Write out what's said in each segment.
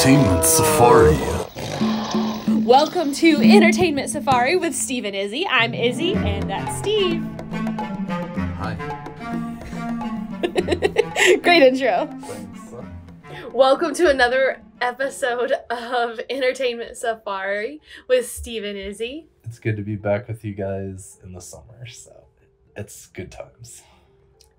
Entertainment Safari. Welcome to Entertainment Safari with Steve and Izzy. I'm Izzy, and that's Steve. Hi. Great intro. Thanks. Welcome to another episode of Entertainment Safari with Steve and Izzy. It's good to be back with you guys in the summer, so it's good times.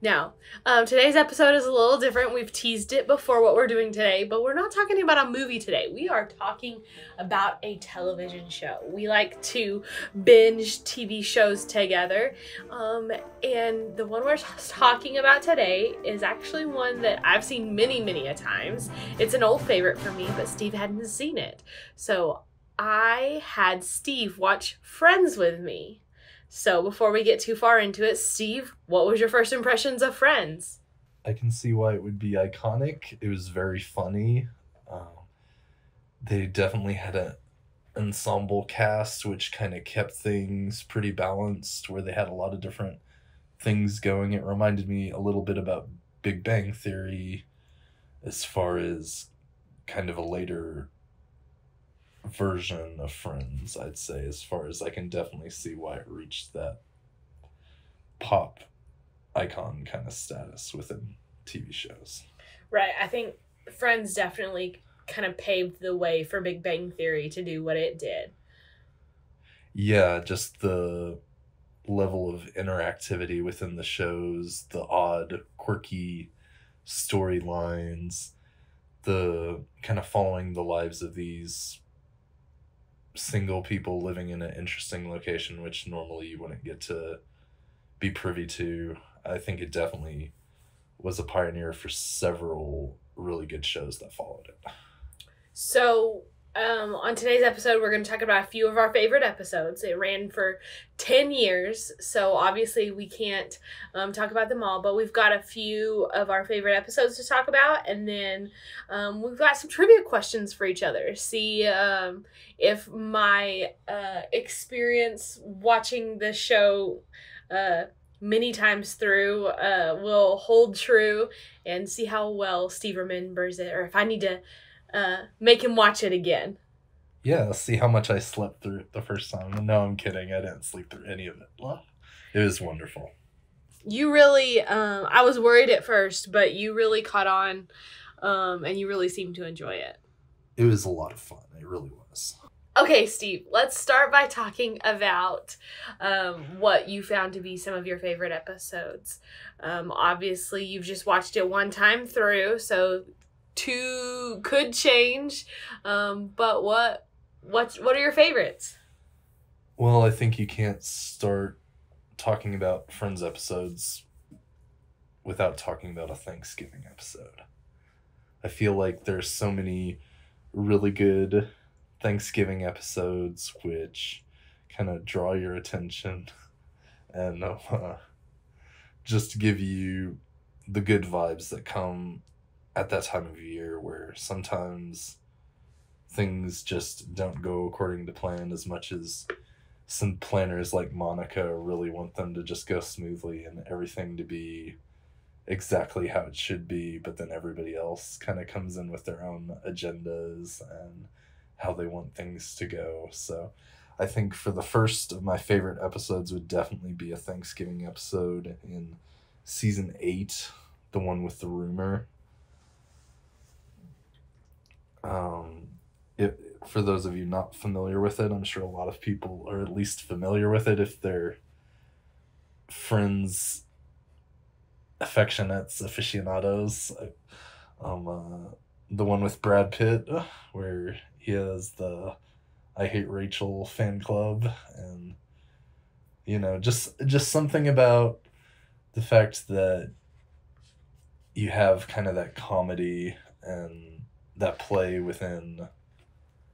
Now, um, today's episode is a little different. We've teased it before what we're doing today, but we're not talking about a movie today. We are talking about a television show. We like to binge TV shows together. Um, and the one we're talking about today is actually one that I've seen many, many a times. It's an old favorite for me, but Steve hadn't seen it. So I had Steve watch Friends with me. So before we get too far into it, Steve, what was your first impressions of Friends? I can see why it would be iconic. It was very funny. Um, they definitely had an ensemble cast, which kind of kept things pretty balanced, where they had a lot of different things going. It reminded me a little bit about Big Bang Theory, as far as kind of a later version of Friends, I'd say, as far as I can definitely see why it reached that pop icon kind of status within TV shows. Right. I think Friends definitely kind of paved the way for Big Bang Theory to do what it did. Yeah, just the level of interactivity within the shows, the odd, quirky storylines, the kind of following the lives of these single people living in an interesting location, which normally you wouldn't get to be privy to. I think it definitely was a pioneer for several really good shows that followed it. So, um, on today's episode, we're going to talk about a few of our favorite episodes. It ran for 10 years, so obviously we can't um, talk about them all, but we've got a few of our favorite episodes to talk about, and then um, we've got some trivia questions for each other. See um, if my uh, experience watching the show. Uh, many times through uh, will hold true and see how well Steve remembers it, or if I need to uh, make him watch it again. Yeah, see how much I slept through the first time. No, I'm kidding. I didn't sleep through any of it. It was wonderful. You really, um, I was worried at first, but you really caught on, um, and you really seemed to enjoy it. It was a lot of fun. It really was. Okay, Steve, let's start by talking about um, what you found to be some of your favorite episodes. Um, obviously, you've just watched it one time through, so two could change. Um, but what what's what are your favorites? Well, I think you can't start talking about Friends episodes without talking about a Thanksgiving episode. I feel like there's so many really good Thanksgiving episodes which kind of draw your attention and uh, just give you the good vibes that come at that time of year where sometimes things just don't go according to plan as much as some planners like Monica really want them to just go smoothly and everything to be exactly how it should be, but then everybody else kind of comes in with their own agendas and how they want things to go. So I think for the first of my favorite episodes would definitely be a Thanksgiving episode in season eight, the one with the rumor. Um, it, for those of you not familiar with it, I'm sure a lot of people are at least familiar with it if they're friends, affectionates, aficionados. Um, uh, the one with Brad Pitt, where he has the I Hate Rachel fan club, and you know, just just something about the fact that you have kind of that comedy and that play within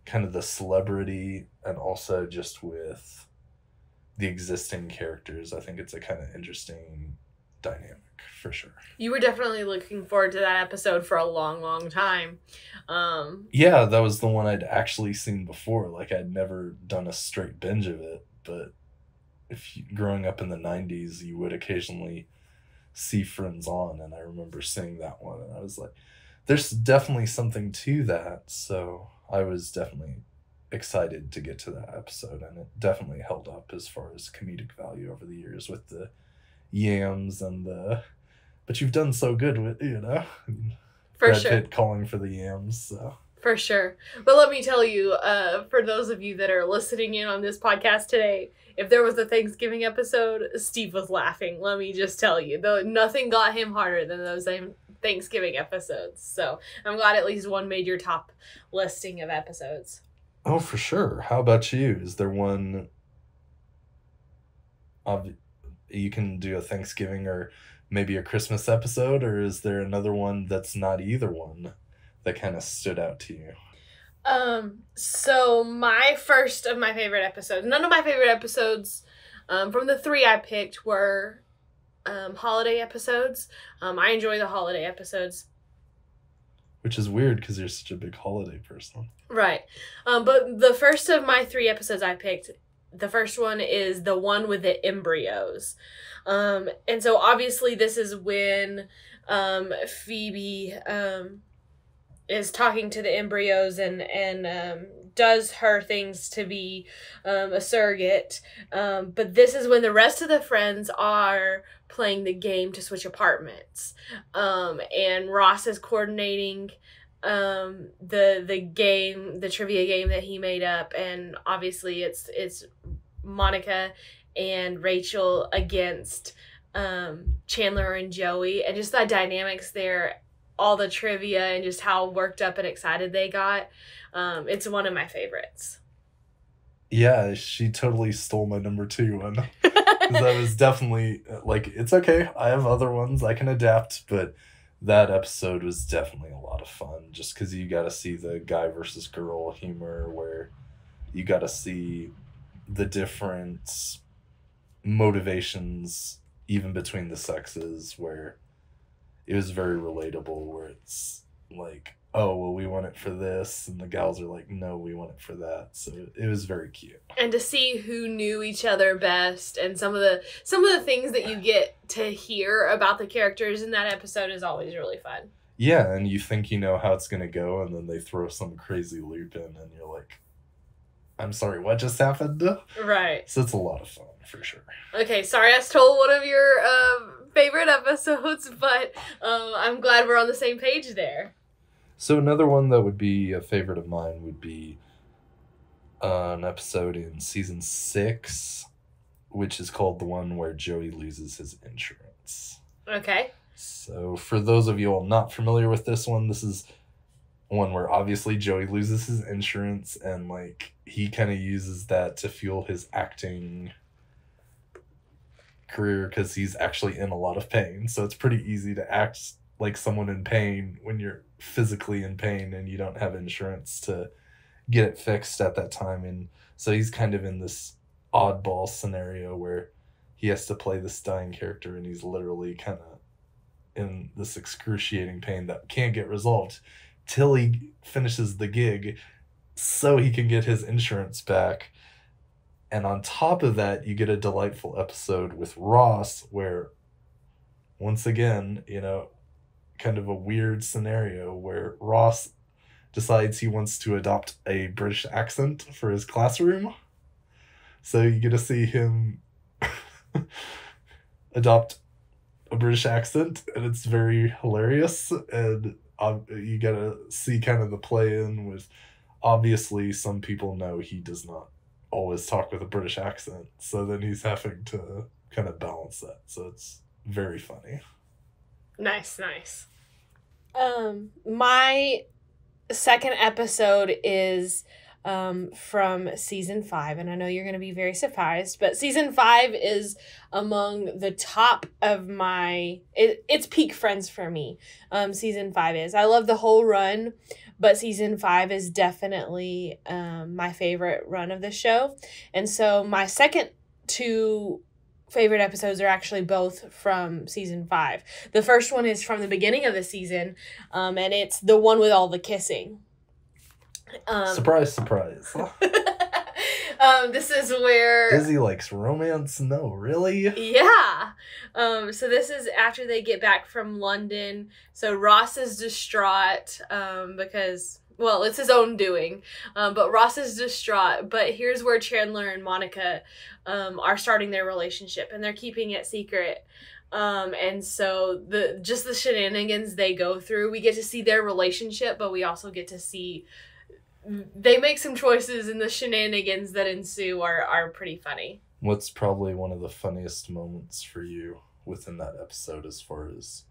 kind of the celebrity and also just with the existing characters. I think it's a kind of interesting dynamic for sure. You were definitely looking forward to that episode for a long, long time. Um, Yeah, that was the one I'd actually seen before. Like I'd never done a straight binge of it, but if you, growing up in the 90s, you would occasionally see Friends on and I remember seeing that one and I was like there's definitely something to that. So I was definitely excited to get to that episode, and it definitely held up as far as comedic value over the years with the yams and the. But you've done so good with you know. For Brad sure. Pitt calling for the yams. So For sure. But let me tell you, uh, for those of you that are listening in on this podcast today, if there was a Thanksgiving episode, Steve was laughing. Let me just tell you, though nothing got him harder than those Thanksgiving episodes. So I'm glad at least one made your top listing of episodes. oh, for sure. How about you? Is there one? Ob- you can do a Thanksgiving or maybe a Christmas episode, or is there another one that's not either one that kind of stood out to you? Um, so my first of my favorite episodes, none of my favorite episodes um, from the three I picked were um, holiday episodes. Um, I enjoy the holiday episodes. Which is weird because you're such a big holiday person. Right. Um, but the first of my three episodes I picked, the first one is the one with the embryos. Um, and so obviously this is when um, Phoebe um, is talking to the embryos and and um, does her things to be um, a surrogate. Um, but this is when the rest of the friends are playing the game to switch apartments. Um, and Ross is coordinating um the the game the trivia game that he made up and obviously it's it's monica and rachel against um chandler and joey and just the dynamics there all the trivia and just how worked up and excited they got um it's one of my favorites Yeah, she totally stole my number two one. that was definitely like it's okay. I have other ones I can adapt, but that episode was definitely a lot of fun just because you got to see the guy versus girl humor where you got to see the different motivations even between the sexes where it was very relatable where it's like oh well we want it for this and the gals are like no we want it for that. So it was very cute. And to see who knew each other best and some of the some of the things that you get to hear about the characters in that episode is always really fun. Yeah, and you think you know how it's gonna go, and then they throw some crazy loop in, and you're like, "I'm sorry, what just happened?" right So it's a lot of fun for sure. okay sorry i stole one of your um, favorite episodes but um, i'm glad we're on the same page there So another one that would be a favorite of mine would be uh, an episode in season six, which is called the one where Joey loses his insurance. okay So for those of you all not familiar with this one, this is one where obviously Joey loses his insurance and like he kind of uses that to fuel his acting career because he's actually in a lot of pain. So it's pretty easy to act like someone in pain when you're physically in pain and you don't have insurance to get it fixed at that time. And so he's kind of in this oddball scenario where he has to play this dying character and he's literally kind of in this excruciating pain that can't get resolved till he finishes the gig so he can get his insurance back. And on top of that, you get a delightful episode with Ross where, once again, you know, kind of a weird scenario where Ross decides he wants to adopt a British accent for his classroom. So you get to see him adopt a British accent, and it's very hilarious. And you gotta see kind of the play in with. Obviously, some people know he does not always talk with a British accent, so then he's having to kind of balance that. So it's very funny. Nice, nice. Um, my second episode is um from season five, and I know you're gonna be very surprised, but season five is among the top of my it, it's peak friends for me. Um, season five is. I love the whole run, but season five is definitely um my favorite run of the show. And so my second two favorite episodes are actually both from season five. The first one is from the beginning of the season, um, and it's the one with all the kissing. Um, surprise, surprise. um, this is where Izzy likes romance. No, really. Yeah. Um, so this is after they get back from London. So Ross is distraught um, because, well, it's his own doing. Um, but Ross is distraught. But here's where Chandler and Monica um, are starting their relationship and they're keeping it secret. Um, and so the just the shenanigans they go through, we get to see their relationship, but we also get to see they make some choices and the shenanigans that ensue are, are pretty funny. What's probably one of the funniest moments for you within that episode as far as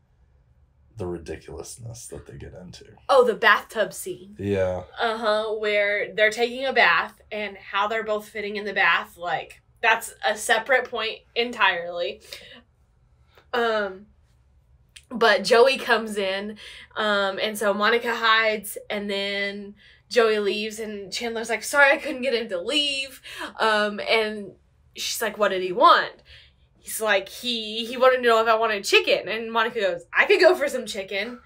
the ridiculousness that they get into? Oh, the bathtub scene. Yeah. Uh huh. Where they're taking a bath and how they're both fitting in the bath, like that's a separate point entirely. Um, but Joey comes in, um, and so Monica hides, and then Joey leaves, and Chandler's like, "Sorry, I couldn't get him to leave," um, and she's like, "What did he want?" He's like, "He he wanted to know if I wanted chicken," and Monica goes, "I could go for some chicken."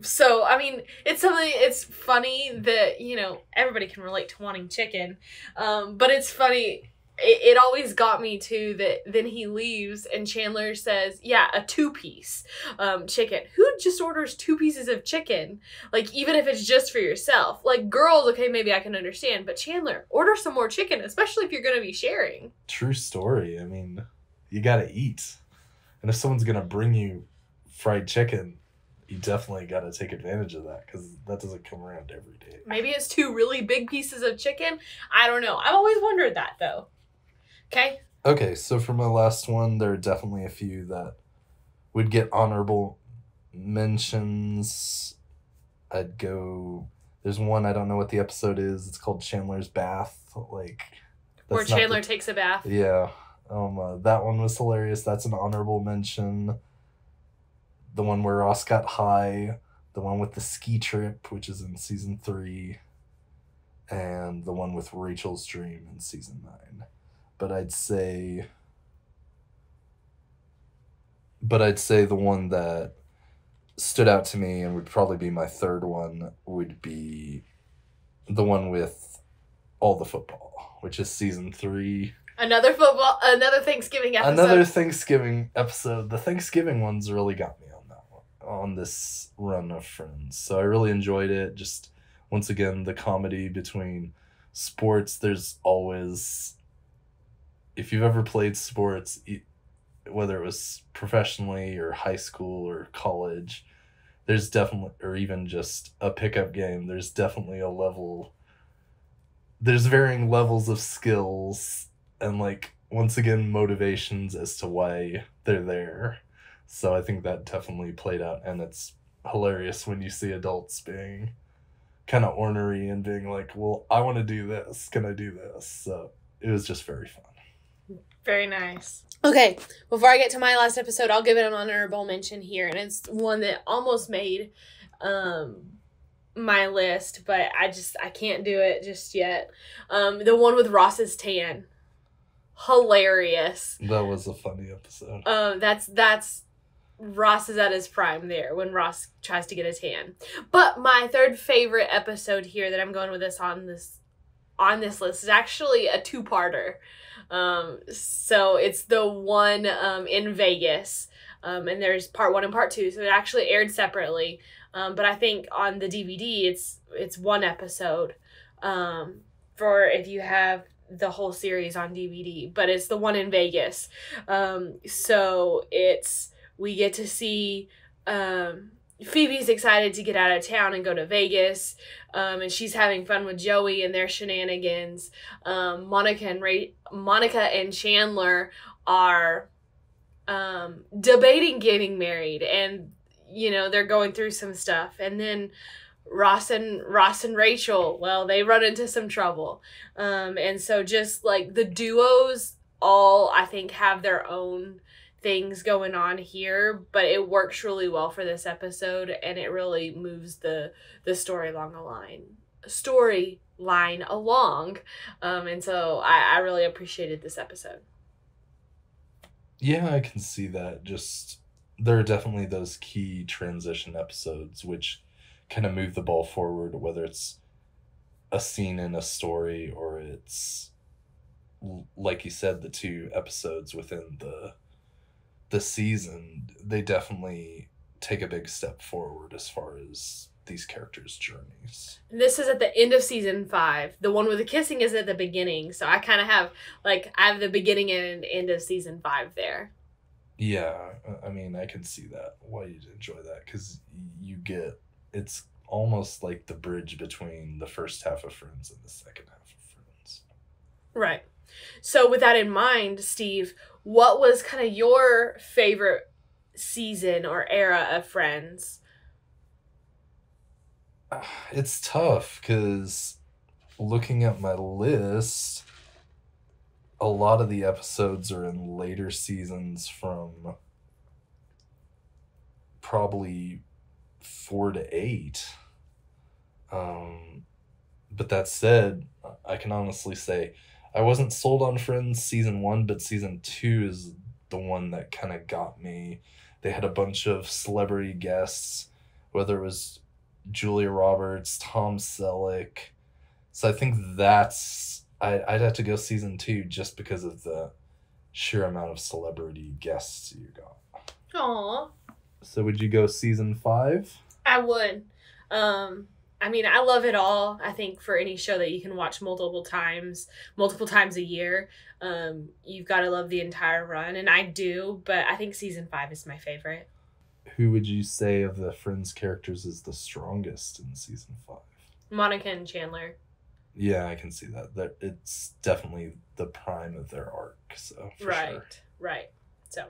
So I mean, it's something. It's funny that you know everybody can relate to wanting chicken, um, but it's funny it, it always got me too that then he leaves and Chandler says, "Yeah, a two piece um, chicken. Who just orders two pieces of chicken? Like even if it's just for yourself. Like girls, okay, maybe I can understand, but Chandler, order some more chicken, especially if you're gonna be sharing." True story. I mean, you gotta eat, and if someone's gonna bring you fried chicken, you definitely gotta take advantage of that because that doesn't come around every day. Maybe it's two really big pieces of chicken. I don't know. I've always wondered that though. Okay. Okay, so for my last one, there are definitely a few that would get honorable mentions. I'd go. There's one I don't know what the episode is. It's called Chandler's Bath. Like Where Chandler the- takes a bath. yeah, um, uh, that one was hilarious. That's an honorable mention. The one where Ross got high, the one with the ski trip, which is in season three, and the one with Rachel's dream in season nine. But I'd say, but I'd say the one that stood out to me and would probably be my third one would be the one with all the football, which is season three. Another football, another Thanksgiving episode. Another Thanksgiving episode. The Thanksgiving ones really got me on that one, on this run of Friends. So I really enjoyed it. Just once again, the comedy between sports. There's always, if you've ever played sports, whether it was professionally or high school or college, there's definitely, or even just a pickup game, there's definitely a level. There's varying levels of skills and like once again motivations as to why they're there. So i think that definitely played out and it's hilarious when you see adults being kind of ornery and being like well i want to do this. Can i do this? So it was just very fun Very nice. Okay, before I get to my last episode, I'll give it an honorable mention here, and it's one that almost made um my list, but I just I can't do it just yet. Um, the one with Ross's tan, hilarious. that was a funny episode Um, that's that's Ross is at his prime there when Ross tries to get a tan. But my third favorite episode here that I'm going with this on this on this list is actually a two-parter. Um, so it's the one um, in Vegas. Um, and there's part one and part two, so it actually aired separately. Um, but I think on the DVD, it's it's one episode. Um, for if you have the whole series on DVD, but it's the one in Vegas. Um, so it's we get to see um, Phoebe's excited to get out of town and go to Vegas, um, and she's having fun with Joey and their shenanigans. Um, Monica and Ray- Monica and Chandler are um, debating getting married, and you know they're going through some stuff, and then. Ross and Ross and Rachel, well, they run into some trouble. Um, and so just like the duos all I think have their own things going on here, but it works really well for this episode and it really moves the the story along a line story line along. Um, and so I, I really appreciated this episode. yeah i can see that just there are definitely those key transition episodes which kind of move the ball forward whether it's a scene in a story or it's like you said, the two episodes within the the season, they definitely take a big step forward as far as these characters' journeys. This is at the end of season five. The one with the kissing is at the beginning. So I kind of have like I have the beginning and end of season five there. Yeah, I- mean, I can see that why you'd enjoy that because you get it's almost like the bridge between the first half of Friends and the second half of Friends. Right. So with that in mind, Steve, what was kind of your favorite season or era of Friends? It's tough because looking at my list, a lot of the episodes are in later seasons from probably four to eight. Um, but that said, I can honestly say I wasn't sold on Friends season one, but season two is the one that kind of got me. They had a bunch of celebrity guests, whether it was Julia Roberts, Tom Selleck. So I think that's I, I'd have to go season two just because of the sheer amount of celebrity guests you got. Aw. So would you go season five? I would. Um, I mean, I love it all. I think for any show that you can watch multiple times, multiple times a year, um, you've got to love the entire run, and I do. But I think season five is my favorite. Who would you say of the Friends characters is the strongest in season five? Monica and Chandler. Yeah, I can see that. That it's definitely the prime of their arc. So right. sure. Right. So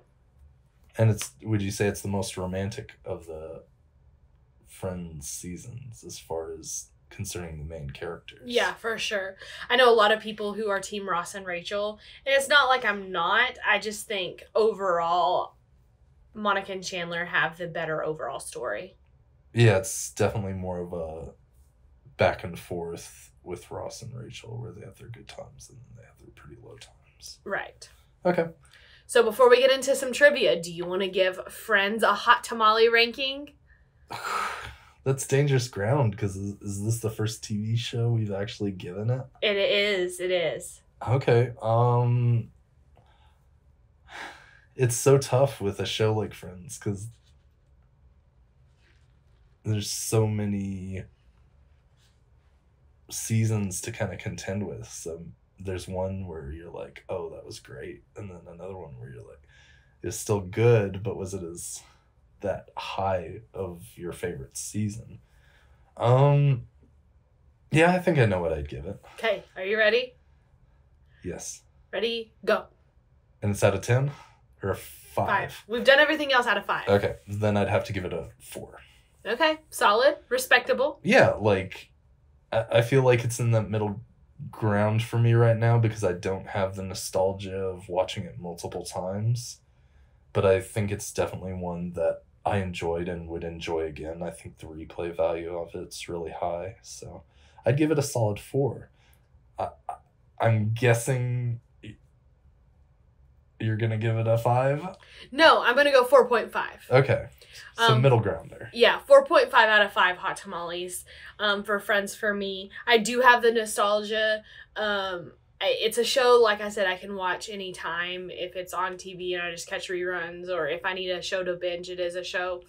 And it's would you say it's the most romantic of the Friends seasons as far as concerning the main characters? yeah, for sure. I know a lot of people who are Team Ross and Rachel, and it's not like I'm not. I just think overall, Monica and Chandler have the better overall story. Yeah, it's definitely more of a back and forth with Ross and Rachel where they have their good times and they have their pretty low times. Right. Okay. So before we get into some trivia, do you want to give Friends a hot tamale ranking? That's dangerous ground because is, is this the first TV show we've actually given it? It is. It is. Okay. Um it's so tough with a show like Friends cuz there's so many seasons to kind of contend with. So there's one where you're like, "Oh, that was great." And then another one where you're like, "It's still good, but was it as that high of your favorite season?" Um yeah, I think I know what I'd give it. Okay. Are you ready? Yes. Ready? Go. And it's out of 10 or a 5? We've done everything else out of five. Okay, then I'd have to give it a 4. Okay. Solid. Respectable. Yeah, like I, I feel like it's in that middle ground for me right now because I don't have the nostalgia of watching it multiple times. But I think it's definitely one that I enjoyed and would enjoy again. I think the replay value of it's really high. So I'd give it a solid 4. I, I'm guessing you're going to give it a 5? No, I'm gonna go four point five. Okay. So Um, middle ground there. Yeah, four point five out of five hot tamales. Um, for friends for me, I do have the nostalgia. Um, it's a show like I said I can watch anytime if it's on TV and I just catch reruns, or if I need a show to binge, it is a show.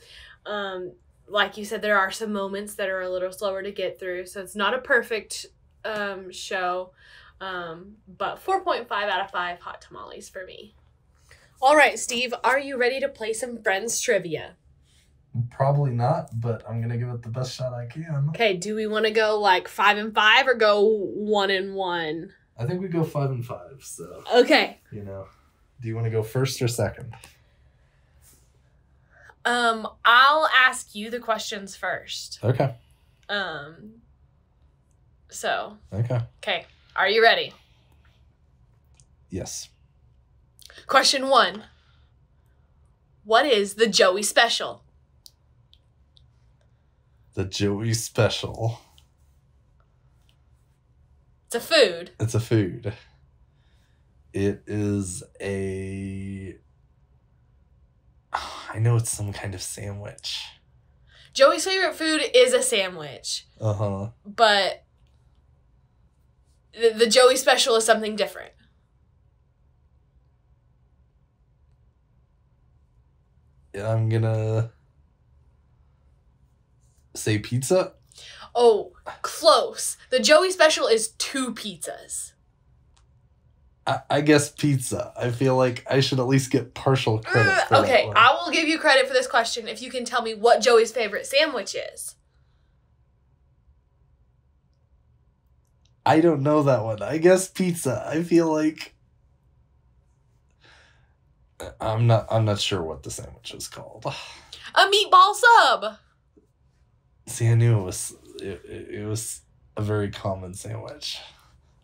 Um, like you said, there are some moments that are a little slower to get through, so it's not a perfect um, show. Um, but four point five out of five hot tamales for me. All right, Steve, are you ready to play some friends trivia? Probably not, but I'm gonna give it the best shot I can. Okay, do we want to go like five and five or go one and one? I think we go five and five. So Okay. you know, do you want to go first or second? Um, I'll ask you the questions first. Okay. Um, so Okay. okay, are you ready? Yes. Question one. What is the Joey special? The Joey special. It's a food. It's a food. It is a. I know it's some kind of sandwich. Joey's favorite food is a sandwich. Uh huh. But the, the Joey special is something different. I'm gonna say pizza. Oh, close. The Joey special is two pizzas. I, I guess pizza. I feel like I should at least get partial credit. Uh, for that okay. I will give you credit for this question if you can tell me what Joey's favorite sandwich is. I don't know that one. I guess pizza. I feel like I'm not. I'm not sure what the sandwich is called. A meatball sub. See, I knew it was. It, it, was a very common sandwich.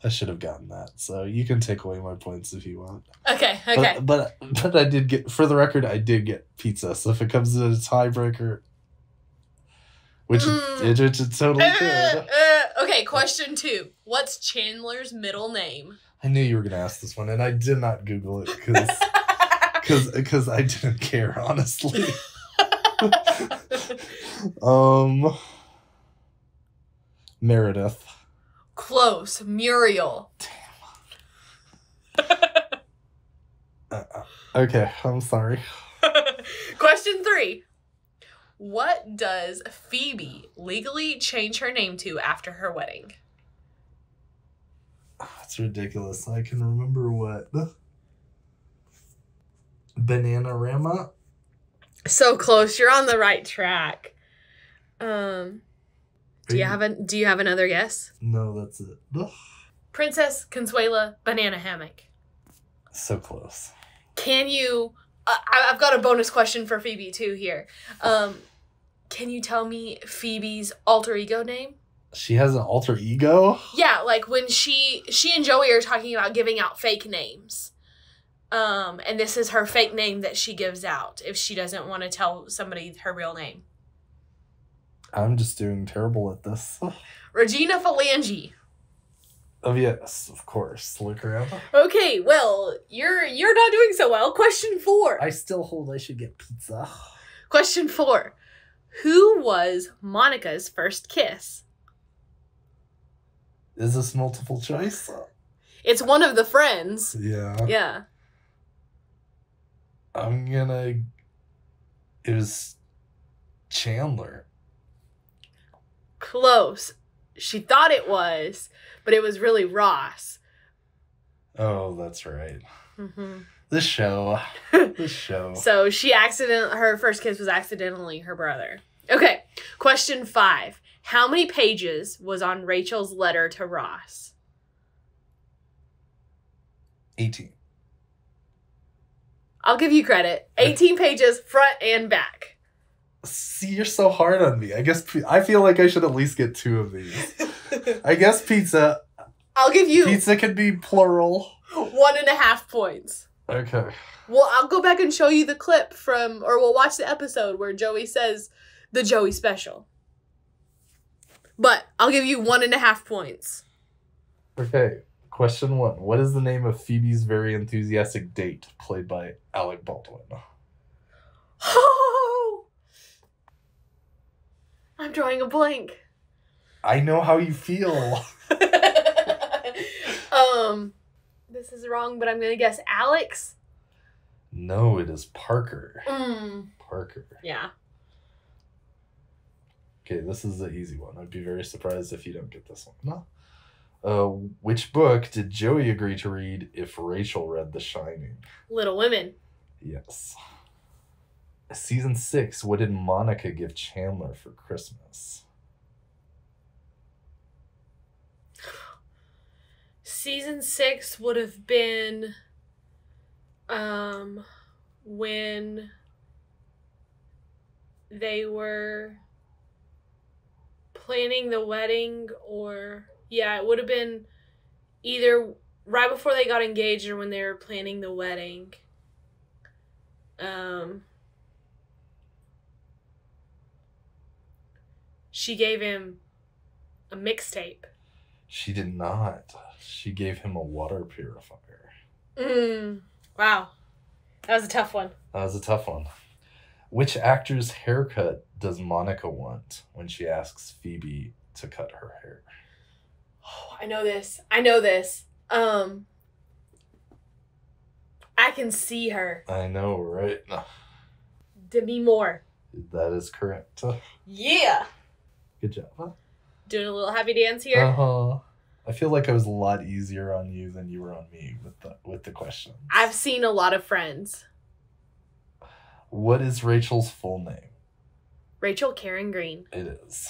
I should have gotten that. So you can take away my points if you want. Okay, okay. But but, but I did get. For the record, I did get pizza. So if it comes to a tiebreaker, which Mm. it, which it totally Uh, could. uh, okay, question two. What's Chandler's middle name? I knew you were gonna ask this one, and I did not Google it because. Cause, cause I didn't care, honestly. um, Meredith. Close. Muriel. Uh, okay, I'm sorry. Question three. What does Phoebe legally change her name to after her wedding? That's ridiculous. I can remember what Bananarama. So close. You're on the right track. Um, do you have a Do you have another guess? No, that's it. Ugh, Princess Consuela Banana Hammock. So close. Can you? Uh, I- I've got a bonus question for Phoebe too here. Um, can you tell me Phoebe's alter ego name? She has an alter ego. Yeah, like when she she and Joey are talking about giving out fake names. Um, and this is her fake name that she gives out if she doesn't want to tell somebody her real name. I'm just doing terrible at this. Regina Phalange. Oh yes, of course. Look around. Okay, well, you're you're not doing so well. Question 4. I still hold I should get pizza. Question 4. Who was Monica's first kiss? Is this multiple choice? It's one of the friends. Yeah. Yeah. I'm gonna. It was Chandler. Close. She thought it was, but it was really Ross. Oh, that's right. hmm This show. This show. So she accident her first kiss was accidentally her brother. Okay, question five. How many pages was on Rachel's letter to Ross? 18. I'll give you credit. 18 pages, front and back. See, you're so hard on me. I guess I feel like I should at least get two of these. I guess pizza. I'll give you Pizza can be plural. one and a half points. Okay. Well, I'll go back and show you the clip from, or we'll watch the episode where Joey says the Joey special. But I'll give you one and a half points. Okay. Question one. What is the name of Phoebe's very enthusiastic date, played by Alec Baldwin? I'm drawing a blank. I know how you feel. um, this is wrong, but I'm gonna guess Alex. No, it is Parker. Mm, Parker. yeah. Okay, this is the easy one. I'd be very surprised if you don't get this one. No. Uh, which book did Joey agree to read if Rachel read The Shining? Little Women. Yes. Season six. What did Monica give Chandler for Christmas? Season six would have been, um, when they were planning the wedding, or yeah, it would have been either right before they got engaged or when they were planning the wedding. Um, she gave him a mixtape. She did not. She gave him a water purifier. Mm. Wow. That was a tough one. That was a tough one. Which actor's haircut does Monica want when she asks Phoebe to cut her hair? Oh, I know this. I know this. Um I can see her. I know, right? Demi Moore. That is correct. Yeah. Good job. Doing a little happy dance here. Uh huh. I feel like I was a lot easier on you than you were on me with the with the questions. I've seen a lot of Friends. What is Rachel's full name? Rachel Karen Green. It is.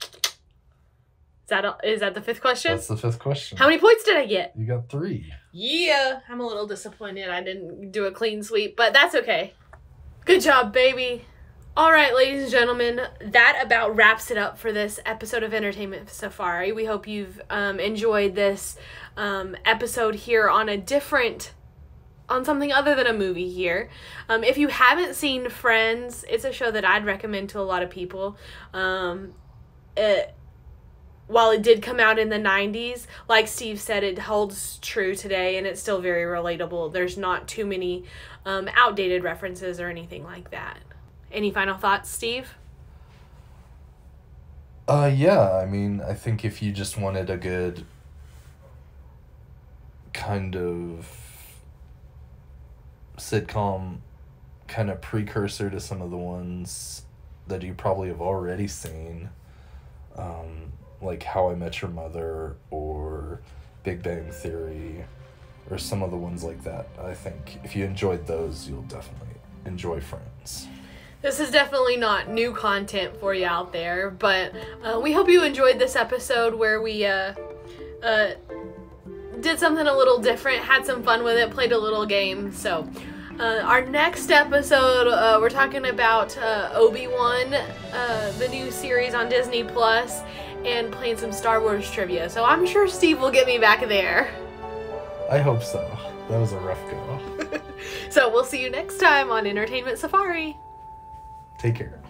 Is that a, is that the fifth question? That's the fifth question. How many points did I get? You got three. Yeah, I'm a little disappointed I didn't do a clean sweep, but that's okay. Good job, baby. All right, ladies and gentlemen, that about wraps it up for this episode of Entertainment Safari. We hope you've um, enjoyed this um, episode here on a different, on something other than a movie here. Um, if you haven't seen Friends, it's a show that I'd recommend to a lot of people. Um, it, while it did come out in the 90s, like Steve said, it holds true today and it's still very relatable. There's not too many um, outdated references or anything like that. Any final thoughts, Steve? Uh, yeah. I mean, I think if you just wanted a good kind of sitcom, kind of precursor to some of the ones that you probably have already seen, um, like How I Met Your Mother or Big Bang Theory, or some of the ones like that. I think if you enjoyed those, you'll definitely enjoy Friends. This is definitely not new content for you out there, but uh, we hope you enjoyed this episode where we uh, uh, did something a little different, had some fun with it, played a little game. So, uh, our next episode, uh, we're talking about uh, Obi Wan, uh, the new series on Disney Plus, and playing some Star Wars trivia. So, I'm sure Steve will get me back there. I hope so. That was a rough go. So, we'll see you next time on Entertainment Safari. Take care.